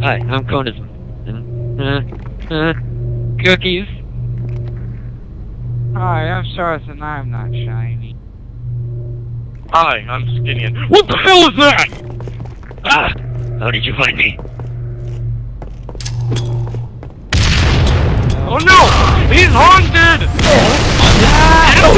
Hi, I'm Conan. Uh, uh, cookies. Hi, I'm Sarth and I'm not shiny. Hi, I'm Skinian. What the hell is that? Ah! How did you find me? Oh no! He's haunted! Oh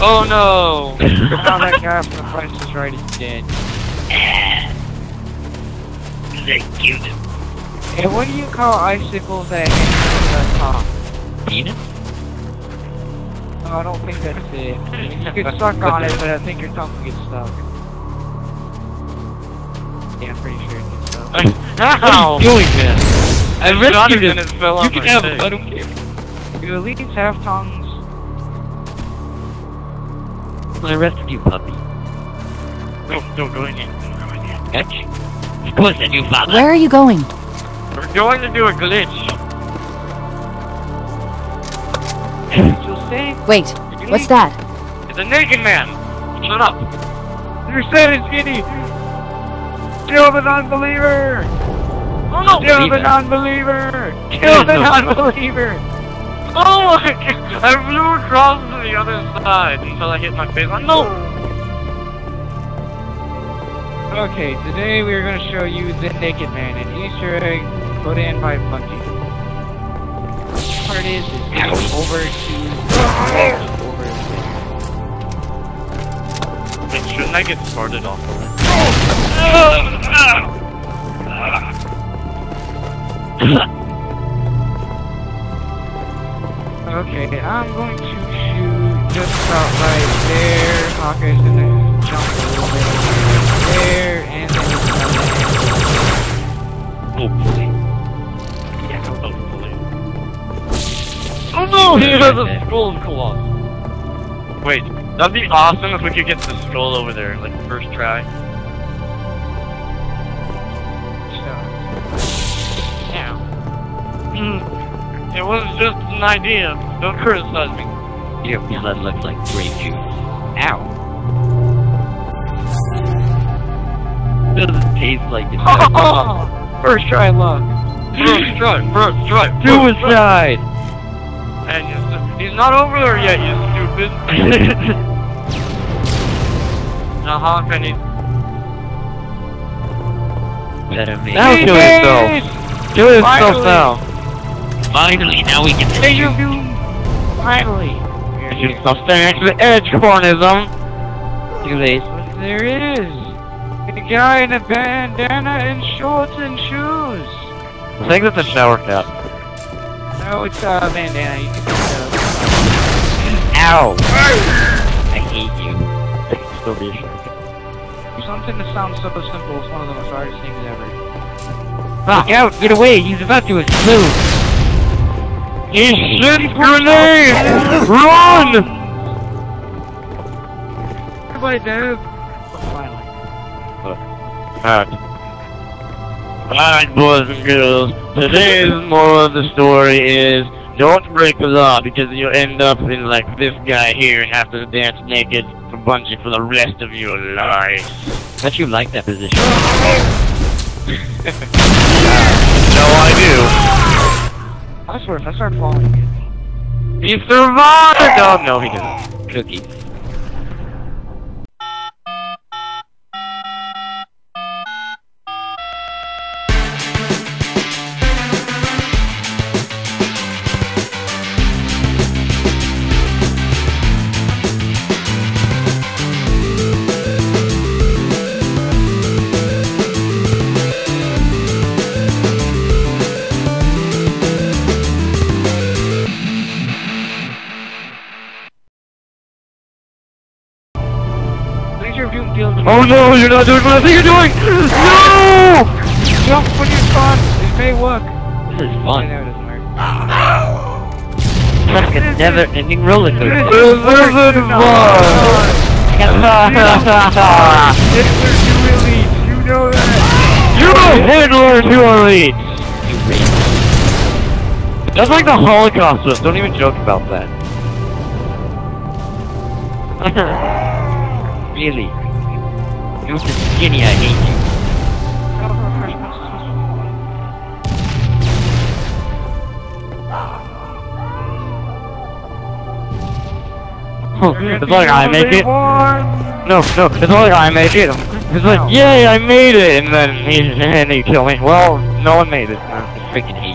Oh no! Now that guy from the Price is Right is dead. They cute. Hey, what do you call icicles that hang from the top? Penis? No, I don't think that's it. I mean, you could suck on it, but I think your tongue will get stuck. Yeah, I'm pretty sure it gets stuck. What are you doing, man? I rescued him him. and You can have face. him. I don't care. Do elites have tongues? I rescued you, puppy. No, no, go in here. Go in here. Catch. Of course, I knew father. Where are you going? We're going to do a glitch. You'll say? Wait, what's that? It's a naked man. Shut up. You said it, Skinny! Kill the non-believer! Oh! Kill the Believer. non-believer! Kill the non-believer! Oh my god! I flew across to the other side until I hit my face. Oh, no! Okay, today we are going to show you the Naked Man, an Easter egg put in by Bungie. Part is, is going over to over to Wait, shouldn't I get started off oh, Okay, I'm going to shoot just about right there. Hawkeye's gonna jump a little bit right there, and then it's gonna Hopefully. Yeah, hopefully. Oh no! He has a skull claw. Wait, that'd be awesome if we could get the skull over there, like first try. Yeah. Hmm. It was just an idea. Don't criticize me. Your blood looks like grape juice. Ow. Doesn't taste like it. First try luck. First try, first try. first try. Suicide! And he's, he's not over there yet, you stupid. now honk I need. Better make Now kill yourself. Kill yourself Finally. now. Finally, now we can Hey, you do. Finally. You substance the edge cornism. Too late. But there is. A guy in a bandana and shorts and shoes. I think that's a shower cap. No, it's a bandana. You can pick it up. Ow! I hate you. It can still be a shower cap. Something that sounds so simple is one of the most hardest things ever. Ah! Look out! Get away! He's about to explode! He shit grenade! Run! Everybody, dude. Finally. Alright. Alright, boys and girls. Today's moral of the story is don't break the law because you'll end up in like this guy here and have to dance naked for Bungie for the rest of your life. Bet you like that position. No, I I swear, if I start falling do. He survived! Oh, no, he didn't. Cookies. Oh no, you're not doing what I think you're doing! No! Jump when you spawn. It may work. This is I fun. know it doesn't work. It's like a never-ending roller coaster. This isn't fun! Hitler to elite. You know that. You Hitler to elite! You racist. That's like the Holocaust was. Don't even joke about that. really? You're so skinny, I hate you. it's like I make it. No, no, it's like I make it. It's like, yay, I made it, and then he and he killed me. Well, no one made it. I freaking